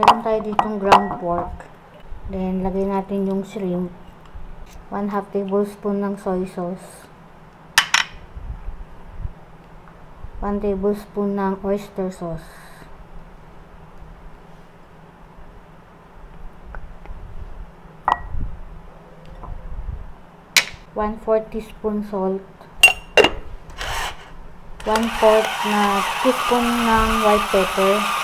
meron tayo ditong ground pork. Then, lagay natin yung shrimp. 1 half tablespoon ng soy sauce. 1 tablespoon ng oyster sauce. One fourth teaspoon salt. One fourth na teaspoon ng white pepper.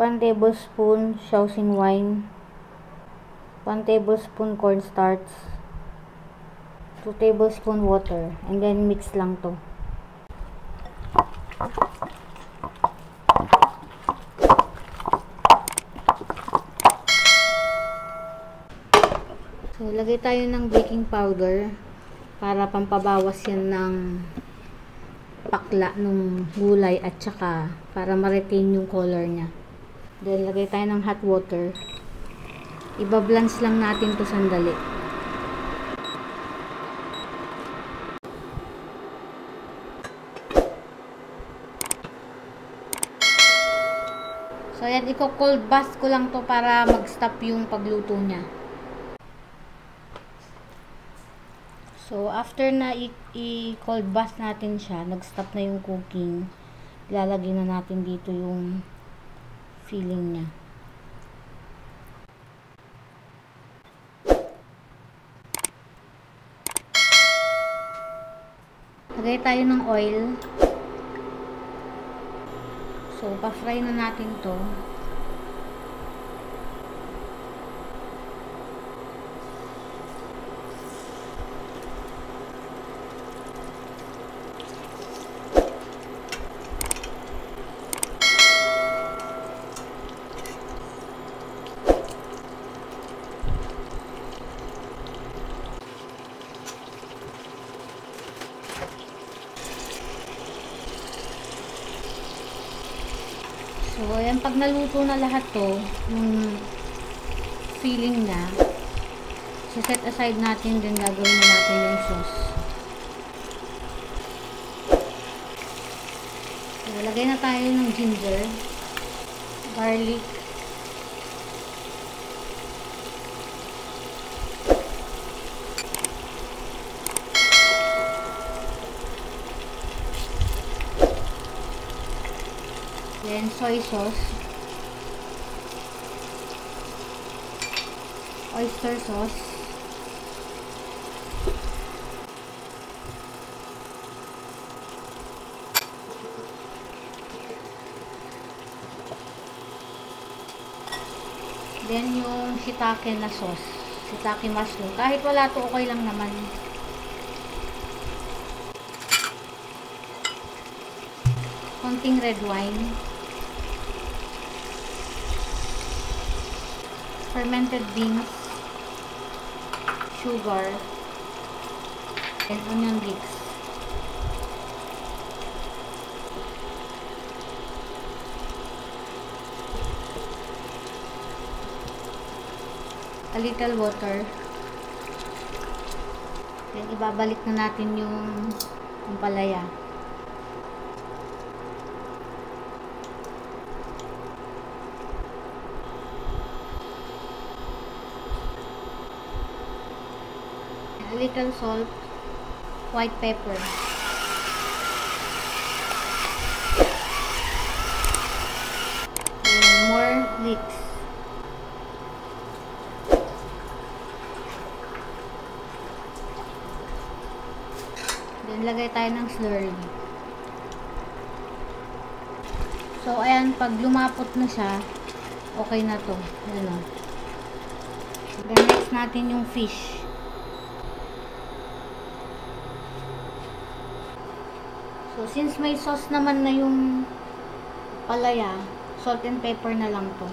1 tablespoon Shaoxing wine, 1 tablespoon cornstarch, 2 tablespoon water, and then mix lang to. So, lagay tayo ng baking powder para pampabawas yan ng pakla ng gulay at saka para ma-retain yung color niya. Then, lagay tayo ng hot water. Iba-blanch lang natin to sandali. So, ayan, i-cold bath ko lang to para mag-stop yung pagluto niya. So, after na i-cold bath natin siya, nag-stop na yung cooking, ilalagay na natin dito yung feeling niya. Lagay tayo ng oil. So, pa-fry na natin to. So, ayan, pag naluto na lahat to, yung feeling niya, so set aside natin, din gagawin na natin yung sauce. So, lagay na tayo ng ginger, garlic, Then, soy sauce. Oyster sauce. Then, yung shiitake na sauce. Shiitake mushroom. Kahit wala to, okay lang naman. konting red wine, fermented beans, sugar, and onion leeks. A little water. Then, ibabalik na natin yung, yung palaya. a little salt, white pepper. And more leeks. Then, lagay tayo ng slurry. So, ayan, pag lumapot na siya, okay na to. Ayan o. Then, next natin yung fish. So, since may sauce naman na yung palaya, salt and pepper na lang to.